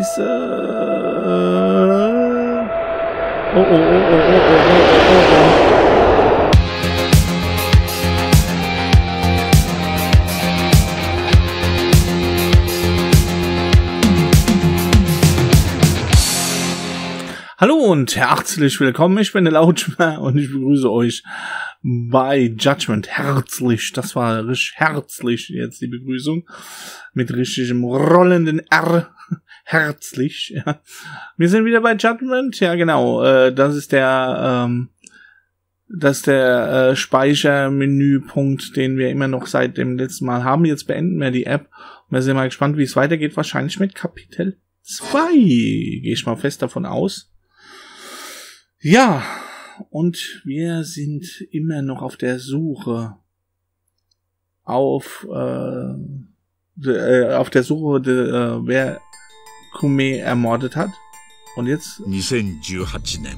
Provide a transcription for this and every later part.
Scheiße. Oh, oh, oh, oh, oh, oh, oh, oh. oh. Hallo und herzlich willkommen. Ich bin der Lautschmer und ich begrüße euch bei Judgment. Herzlich, das war richtig herzlich jetzt die Begrüßung mit richtigem rollenden R. Herzlich. Ja. Wir sind wieder bei Judgment. Ja, genau. Äh, das ist der, ähm, das ist der äh, Speichermenüpunkt, den wir immer noch seit dem letzten Mal haben. Jetzt beenden wir die App. Und wir sind mal gespannt, wie es weitergeht. Wahrscheinlich mit Kapitel 2. Gehe ich mal fest davon aus. Ja, und wir sind immer noch auf der Suche auf äh, äh, auf der Suche, de, äh, wer Kume ermordet hat. Und jetzt? 2018年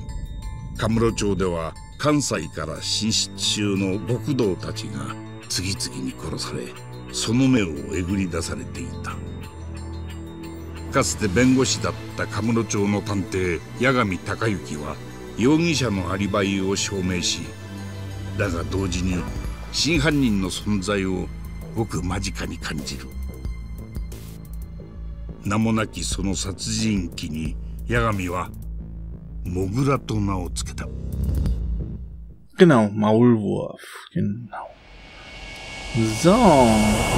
カムロ町では関西から進出中の極道たちが次々に殺されその目をえぐり出されていたかつて弁護士だったカムロ町の探偵八神隆之は容疑者のアリバイを証明しだが同時に真犯人の存在をごく間近に感じる名もなきその殺人鬼に八神はモグラと名を付けた Genau, Maulwurf. Genau. So,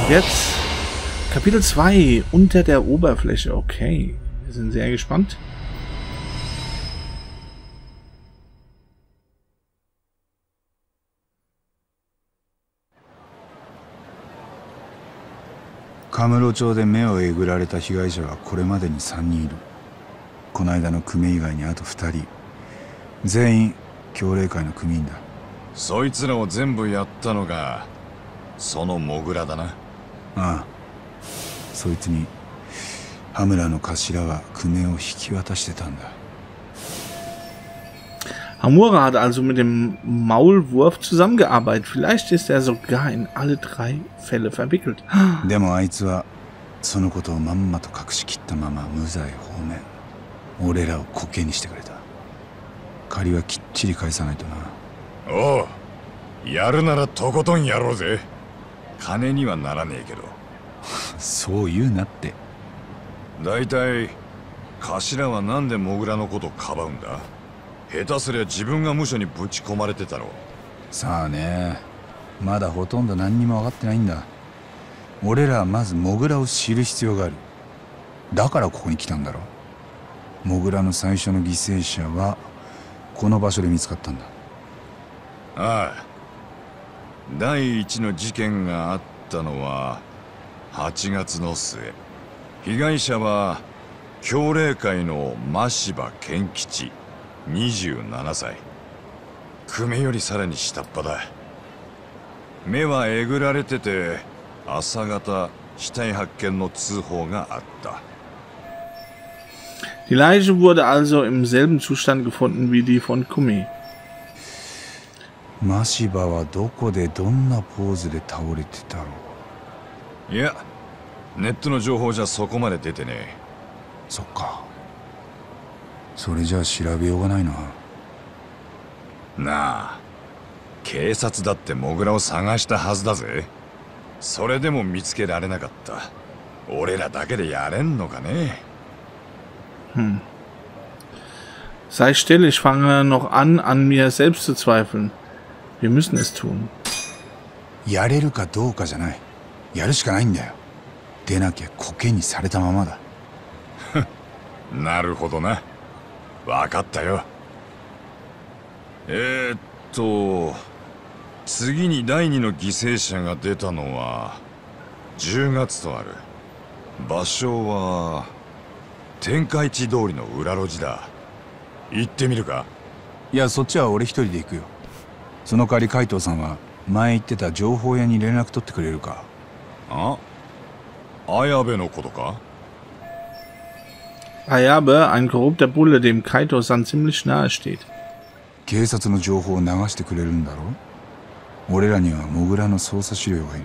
jetzt Kapitel 2, unter der Oberfläche. Okay, wir sind sehr gespannt. カムロ町で目をえぐられた被害者はこれまでに3人いる。この間の組以外にあと2人。全員協励会の組員だ。そいつらを全部やったのがそのモグラだな。ああ。そいつに羽村の頭は久米を引き渡してたんだ Hamura hat also mit dem Maulwurf zusammengearbeitet. Vielleicht ist er sogar in alle drei Fälle verwickelt. でもあいつはそのことをまんまと隠しきったまま無罪放免。俺らを滑稽にしてくれた。借りはきっちり返さないとな。おう、やるならとことんやろうぜ。金にはならねえけど。そう言うなって。だいたい頭はなんでモグラのことかばうんだ下手すりゃ自分が無所にぶち込まれてたろさあね。まだほとんど何にも分かってないんだ。俺らはまずモグラを知る必要がある。だからここに来たんだろモグラの最初の犠牲者はこの場所で見つかったんだ。ああ。第一の事件があったのは8月の末。被害者は協励会の真柴健吉27歳。久米よりさらに下っ端だ。目はえぐられてて朝方死体発見の通報があった。Die Leiche wurde also im selben Zustand gefunden wie die von Kume. マシバはどこでどんなポーズで倒れてたろういやネットの情報じゃそこまで出てねそっかそれじゃあ調べようがないななあ警察だってモグラを探したはずだぜそれでも見つけられなかった俺らだけでやれんのかね Hm. Sei still, ich fange noch an, an mir selbst zu zweifeln. Wir müssen es tun. やれるかどうかじゃない。やるしかないんだよ。でなきゃコケにされたままだ。なるほどな。分かったよ。えー、っと次に第二の犠牲者が出たのは10月とある。場所は天下一通りの裏路地だ。行ってみるか。いやそっちは俺一人で行くよ。その代わり海藤さんは前言ってた情報屋に連絡取ってくれるか。あ綾部のことか？Ayabe, ein korrupter Bulle, dem Kaito-san ziemlich nahe steht. 警察の情報を流してくれるんだろ俺らにはモグラの捜査資料がい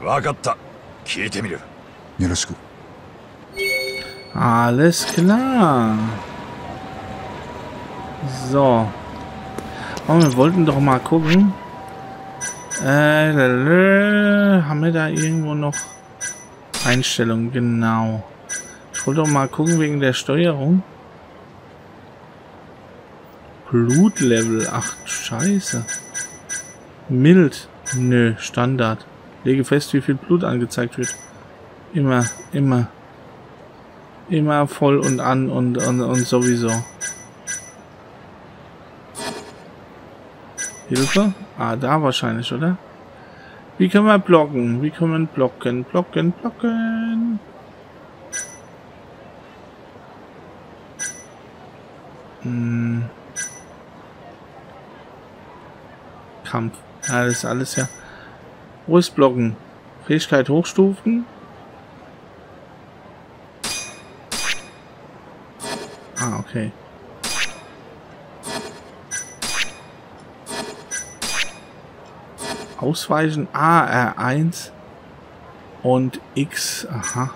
る。わかった。聞いてみる。よろしく。 Alles klar. So. Oh, wir wollten doch mal gucken. Äh, lalala. haben wir da irgendwo noch Einstellungen? Genau. Ich wollte doch mal gucken wegen der Steuerung. Blutlevel. Ach, scheiße. Mild. Nö, Standard. Lege fest, wie viel Blut angezeigt wird. Immer, immer. Immer voll und an und, und, und sowieso. Hilfe? Ah, da wahrscheinlich, oder? Wie können wir blocken? Wie können wir blocken? Blocken, blocken. Hm. Kampf. Ja, das ist alles ja. Ist Blocken? Fähigkeit hochstufen. Ah, okay. Ausweichen. Ah, R1 und X. Aha.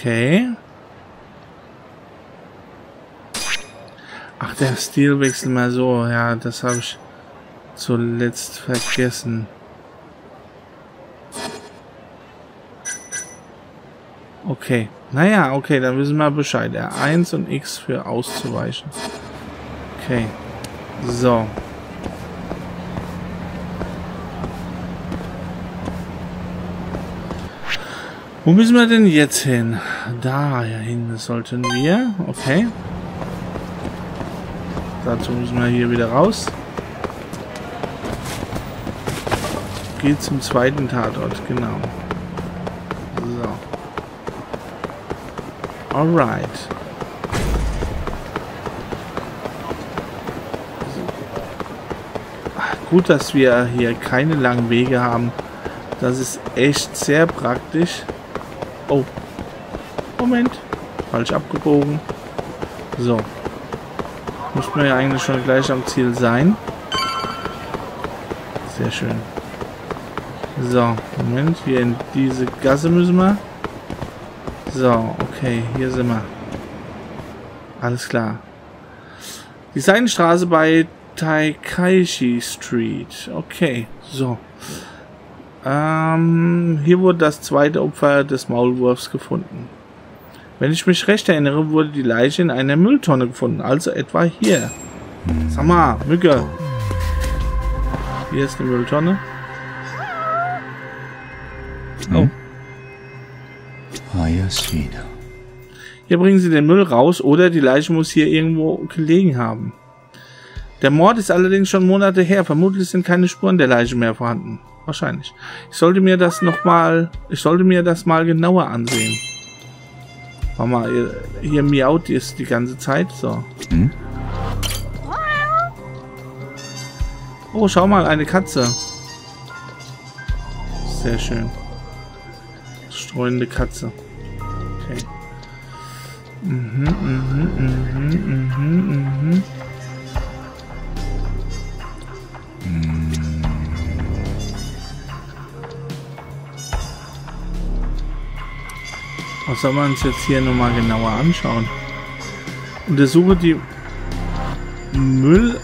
Okay. Ach, der Stilwechsel mal so. Ja, das habe ich zuletzt vergessen. Okay. Naja, okay, dann wissen wir Bescheid. R1 und X für auszuweichen. Okay. So. Wo müssen wir denn jetzt hin? Da ja hin sollten wir. Okay. Dazu müssen wir hier wieder raus. Geht zum zweiten Tatort, genau. Alright. Gut, dass wir hier keine langen Wege haben. Das ist echt sehr praktisch. Oh. Moment. Falsch abgebogen. So. Müssten wir ja eigentlich schon gleich am Ziel sein. Sehr schön. So, Moment. Hier in diese Gasse müssen wir. So, okay, hier sind wir. Alles klar. Die Seitenstraße bei Taikaishi Street. Okay, so. Ähm, hier wurde das zweite Opfer des Maulwurfs gefunden. Wenn ich mich recht erinnere, wurde die Leiche in einer Mülltonne gefunden. Also etwa hier. Sag mal, Mücke. Hier ist eine Mülltonne. Oh. Hier bringen sie den Müll raus oder die Leiche muss hier irgendwo gelegen haben. Der Mord ist allerdings schon Monate her. Vermutlich sind keine Spuren der Leiche mehr vorhanden. Wahrscheinlich. Ich sollte mir das noch mal, ich sollte mir das mal genauer ansehen. Warte mal, hier, hier miaut ist die ganze Zeit. So. Hm? Oh, schau mal, eine Katze. Sehr schön. Streunende Katze. Okay. Mhm, mhm, mhm, mhm, mhm. Was soll man uns jetzt hier nochmal genauer anschauen? Untersuche die Müllablage.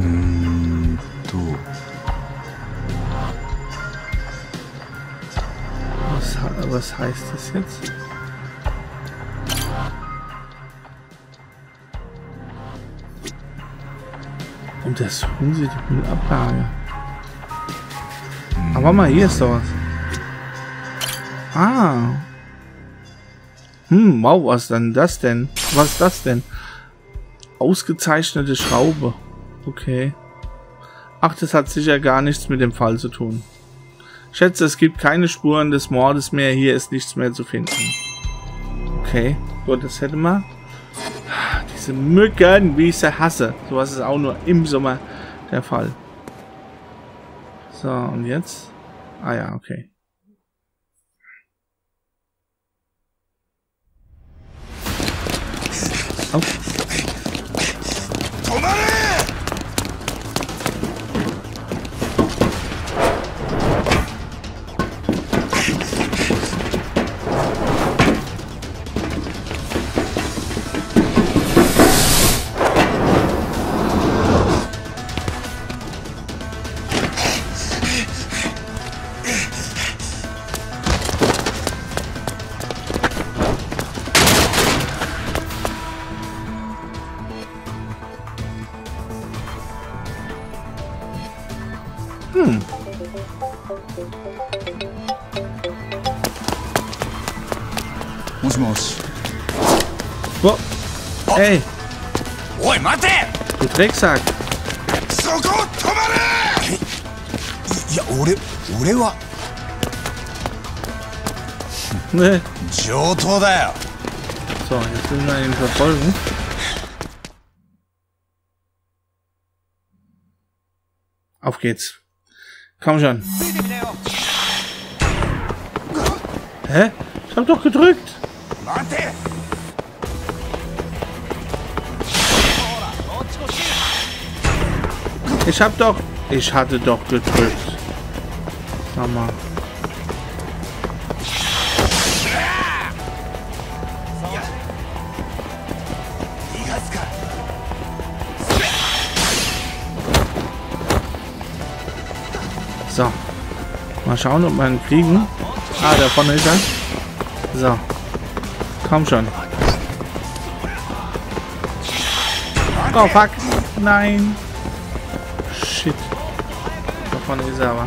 Mm, du. Was, was heißt das jetzt? Untersuchen Sie die Müllablage. Aber mal, hier ist doch was. Ah. Hm, wow, was denn das denn? Was ist das denn? Ausgezeichnete Schraube. Okay. Ach, das hat sicher gar nichts mit dem Fall zu tun. Schätze, es gibt keine Spuren des Mordes mehr. Hier ist nichts mehr zu finden. Okay, gut, das hätte man. Diese Mücken, wie ich sie hasse. Sowas ist auch nur im Sommer der Fall. So, und jetzt? Ah ja, okay. Oh. Moschmosch. Oh. Ey, おい待て du Drecksack. そこ止まれいや俺俺は Ne. 上等だよ So, jetzt müssen wir ihn verfolgen. Auf geht's. Komm schon. Hä? Ich hab doch gedrückt. 待て Ich hab doch... Ich hatte doch gedrückt. Sag mal. So. Mal schauen, ob wir ihn kriegen. Ah, da vorne ist er. So. Komm schon. Oh, fuck. Nein. Shit. Da vorne ist er aber.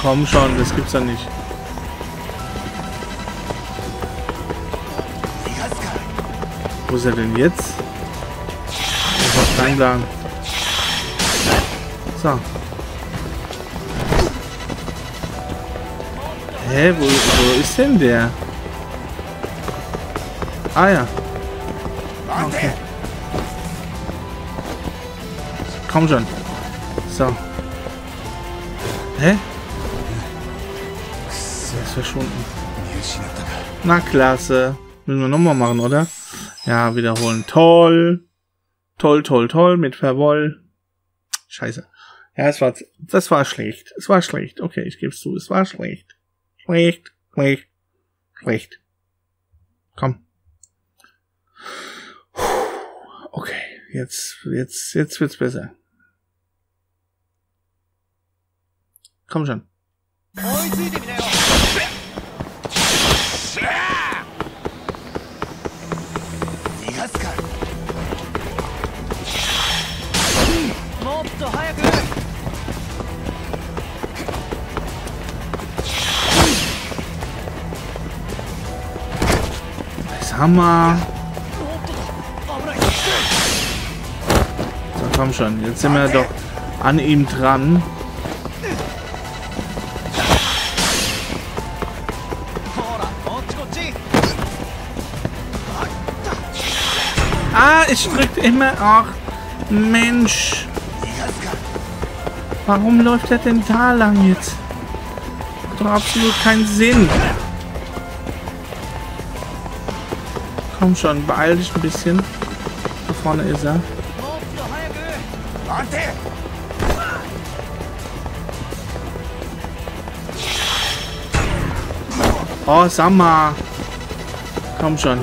Komm schon, das gibt's doch nicht. Wo ist er denn jetzt? Ich hab keinen Plan. So. Hä, wo, wo ist denn der? Ah ja. Okay. Komm schon. So. Hä? Der ist verschwunden. Na klasse. Müssen wir nochmal machen, oder? Ja, wiederholen. Toll. Toll, toll, toll. Mit Verwoll. Scheiße. Ja, es war, das war schlecht. Es war schlecht. Okay, ich gebe es zu. Es war schlecht. Schlecht, schlecht, schlecht. Komm. Okay, jetzt, jetzt, jetzt wird's besser. Komm schon. 追 Hammer. So, komm schon. Jetzt sind wir doch an ihm dran. Ah, ich drück immer. Ach, Mensch. Warum läuft er denn da lang jetzt? Hat doch absolut keinen Sinn. Komm schon, beeil dich ein bisschen. Da vorne ist er. Oh, Sama. Komm schon.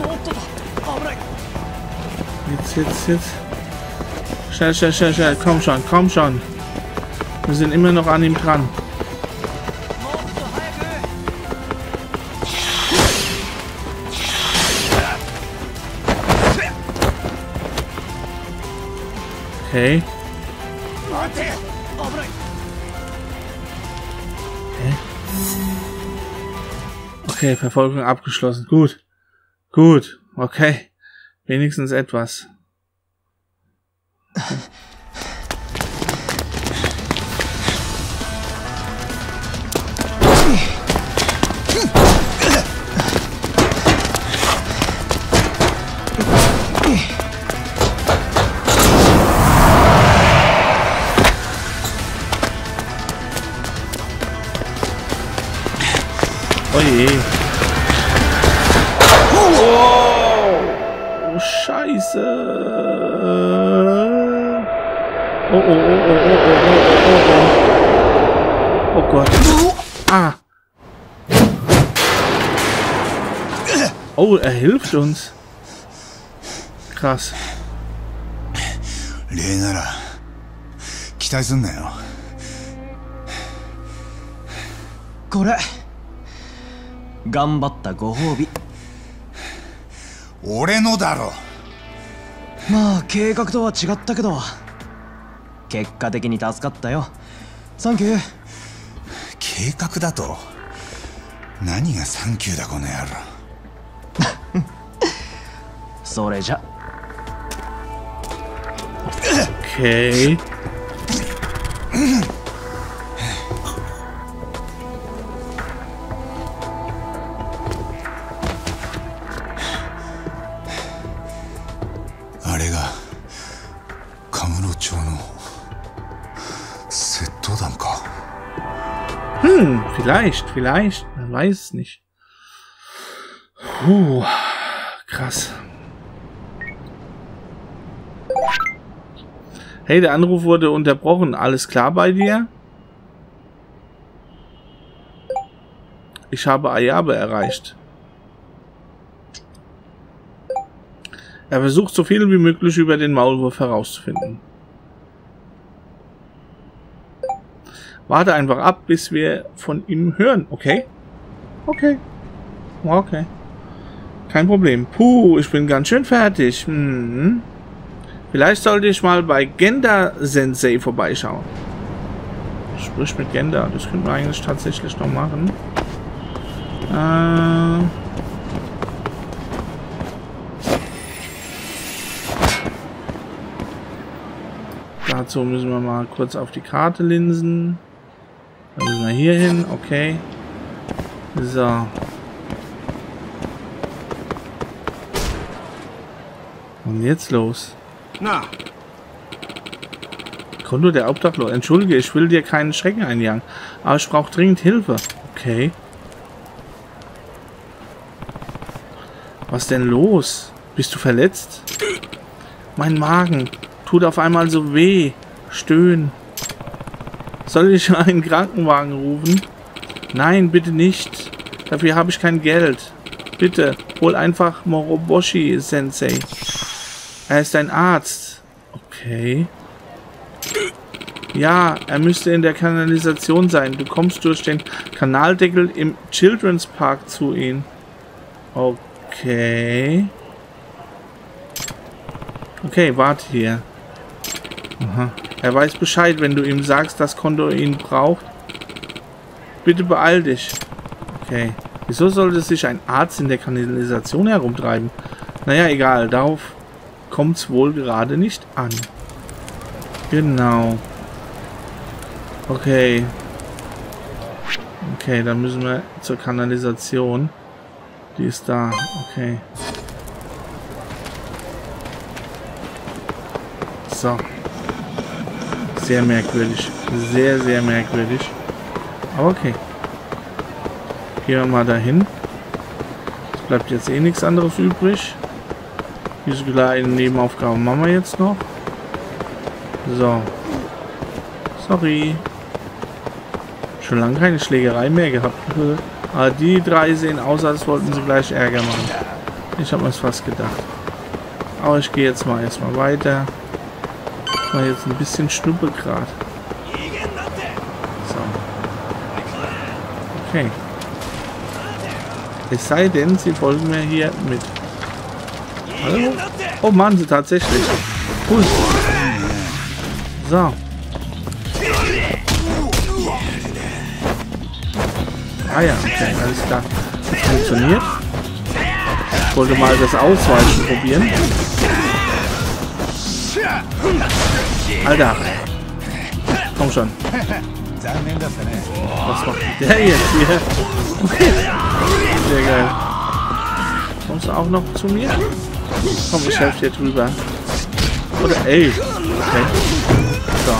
Jetzt, jetzt, jetzt. Schnell, schnell, schnell, schnell. Komm schon, komm schon. Wir sind immer noch an ihm dran. Okay. Okay, Verfolgung abgeschlossen. Gut. Gut. Okay. Wenigstens etwas. Oh je. Oh, Scheiße. Oh, oh, oh, oh, oh, oh, oh, oh, oh. Oh Gott. Ah. Oh, er hilft uns. Krass. 礼なら期待すんなよこれ 頑張ったご褒美。俺のだろまあ計画とは違ったけど結果的に助かったよ。サンキュー。計画だと何がサンキューだこの野郎。それじゃ。Okay. vielleicht, vielleicht. Man weiß es nicht. Puh, krass. Hey, der Anruf wurde unterbrochen. Alles klar bei dir? Ich habe Ayabe erreicht. Er versucht so viel wie möglich über den Maulwurf herauszufinden. Warte einfach ab, bis wir von ihm hören, okay? Okay. Okay. Kein Problem. Puh, ich bin ganz schön fertig. Hm. Vielleicht sollte ich mal bei Genda Sensei vorbeischauen. Sprich mit Genda. Das könnten wir eigentlich tatsächlich noch machen. Äh... Dazu müssen wir mal kurz auf die Karte linsen. Dann müssen wir hier hin. Okay. So. Und jetzt los. Na, Konto der Obdachlosen. Entschuldige, ich will dir keinen Schrecken einjagen. Aber ich brauche dringend Hilfe. Okay. Was denn los? Bist du verletzt? Mein Magen tut auf einmal so weh. Stöhn. Soll ich einen Krankenwagen rufen? Nein, bitte nicht. Dafür habe ich kein Geld. Bitte, hol einfach Moroboshi Sensei. Er ist ein Arzt. Okay. Ja, er müsste in der Kanalisation sein. Du kommst durch den Kanaldeckel im Children's Park zu ihm. Okay. Okay, warte hier. Aha. Er weiß Bescheid, wenn du ihm sagst, dass Kondo ihn braucht. Bitte beeil dich. Okay. Wieso sollte sich ein Arzt in der Kanalisation herumtreiben? Naja, egal. Darauf kommt es wohl gerade nicht an. Genau. Okay. Okay, dann müssen wir zur Kanalisation. Die ist da. Okay. So. Sehr merkwürdig. Sehr, sehr merkwürdig. Aber okay. Gehen wir mal dahin. Es bleibt jetzt eh nichts anderes übrig. Diese kleinen Nebenaufgaben machen wir jetzt noch. So. Sorry. Schon lange keine Schlägerei mehr gehabt. Aber die drei sehen aus, als wollten sie gleich Ärger machen. Ich habe mir das fast gedacht. Aber ich gehe jetzt mal erstmal weiter. Mache jetzt ein bisschen Schnuppe gerade. So. Okay. Es sei denn, sie folgen mir hier mit. Hallo? Oh Mann, sie tatsächlich. Cool. So. Ah ja, okay, alles klar. Das funktioniert. Ich wollte mal das Ausweichen probieren. Alter. Komm schon. Was macht der jetzt hier? Okay. Sehr geil. Kommst du auch noch zu mir? Komm, ich helfe dir drüber. Oder, ey. Okay. So.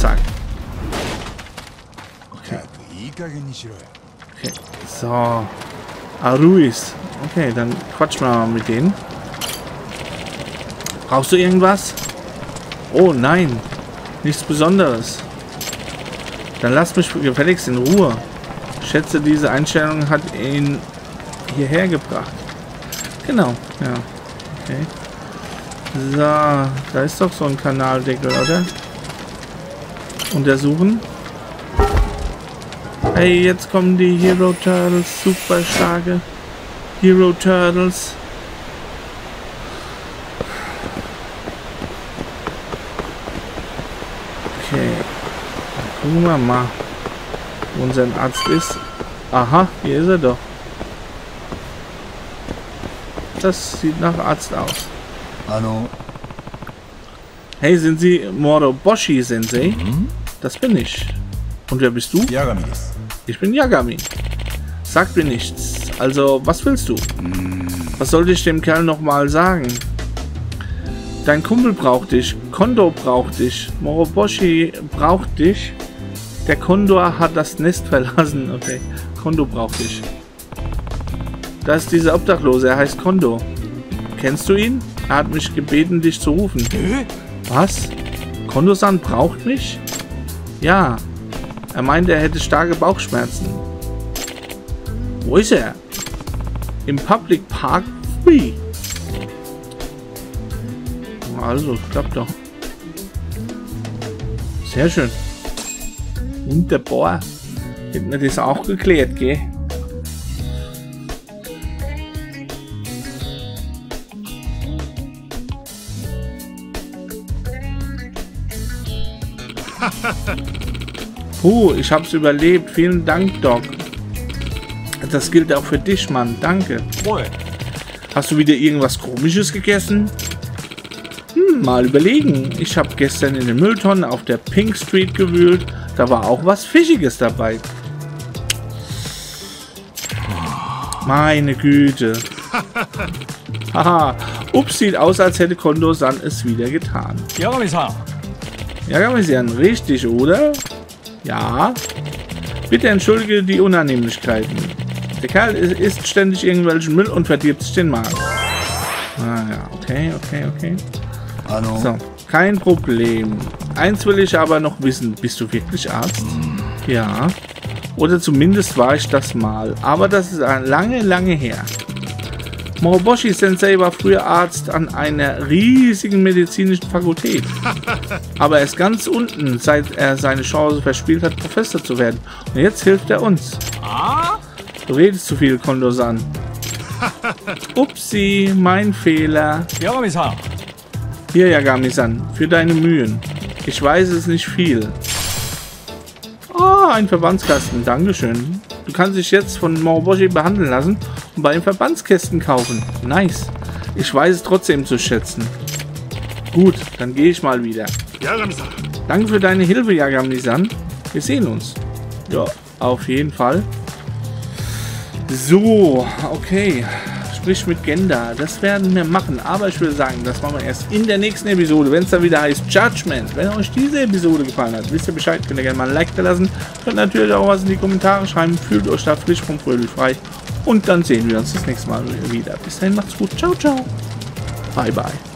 Zack. Okay. Okay. So. Aruis. Okay, dann quatsch mal mit denen. Brauchst du irgendwas? Oh nein. Nichts Besonderes. Dann lass mich gefälligst in Ruhe. Ich schätze, diese Einstellung hat ihn hierher gebracht. Genau, ja. Okay. So, da ist doch so ein Kanaldeckel, oder? Untersuchen. Hey, jetzt kommen die Hero Turtles, super starke Hero Turtles. Gucken mal, wo unser Arzt ist. Aha, hier ist er doch. Das sieht nach Arzt aus. Hallo. Hey, sind Sie Moroboshi Sensei? Mhm. Das bin ich. Und wer bist du? Yagami. Ich bin Yagami. Sag mir nichts. Also, was willst du? Mhm. Was sollte ich dem Kerl nochmal sagen? Dein Kumpel braucht dich. Kondo braucht dich. Moroboshi braucht dich. Der Kondor hat das Nest verlassen. Okay. Kondo braucht dich. Da ist dieser Obdachlose. Er heißt Kondo. Kennst du ihn? Er hat mich gebeten, dich zu rufen. Was? Kondo-san braucht mich? Ja. Er meinte, er hätte starke Bauchschmerzen. Wo ist er? Im Public Park 3. Also, klappt doch. Sehr schön. Wunderbar. Hätten wir das auch geklärt, gell? Puh, ich hab's überlebt. Vielen Dank, Doc. Das gilt auch für dich, Mann. Danke. Hast du wieder irgendwas Komisches gegessen? Hm, mal überlegen. Ich habe gestern in den Mülltonnen auf der Pink Street gewühlt. Da war auch was Fischiges dabei. Meine Güte. Haha. Ups, sieht aus, als hätte Kondo-san es wieder getan. Ja, Kommissar. Ja, Kommissar, richtig, oder? Ja. Bitte entschuldige die Unannehmlichkeiten. Der Kerl isst ständig irgendwelchen Müll und verdirbt sich den Magen. Ah ja, okay, okay, okay. Hallo. So. Kein Problem. Eins will ich aber noch wissen. Bist du wirklich Arzt? Ja. Oder zumindest war ich das mal. Aber das ist lange, lange her. Moroboshi Sensei war früher Arzt an einer riesigen medizinischen Fakultät. Aber er ist ganz unten, seit er seine Chance verspielt hat, Professor zu werden. Und jetzt hilft er uns. Du redest zu viel, Kondosan. Upsi, mein Fehler. Ja, hier, Yagami-san, für deine Mühen. Ich weiß es nicht viel. Ah, oh, ein Verbandskasten. Dankeschön. Du kannst dich jetzt von Moroboshi behandeln lassen und bei ihm Verbandskästen kaufen. Nice. Ich weiß es trotzdem zu schätzen. Gut, dann gehe ich mal wieder. Yagami-san. Danke für deine Hilfe, Yagami-san. Wir sehen uns. Ja, auf jeden Fall. So, okay. Sprich mit Genda. Das werden wir machen. Aber ich würde sagen, das machen wir erst in der nächsten Episode, wenn es dann wieder heißt Judgment. Wenn euch diese Episode gefallen hat, wisst ihr Bescheid, könnt ihr gerne mal ein Like da lassen. Könnt natürlich auch was in die Kommentare schreiben. Fühlt euch da frisch vom Fröhlich frei. Und dann sehen wir uns das nächste Mal wieder. Bis dahin, macht's gut. Ciao, ciao. Bye, bye.